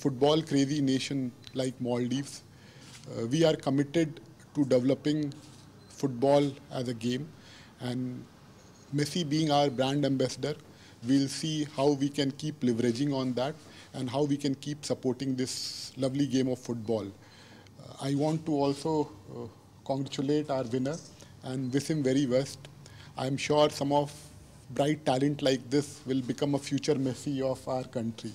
football crazy nation like Maldives, uh, we are committed to developing football as a game and Messi being our brand ambassador, we'll see how we can keep leveraging on that and how we can keep supporting this lovely game of football. Uh, I want to also uh, congratulate our winner and wish him very best. I'm sure some of bright talent like this will become a future Messi of our country.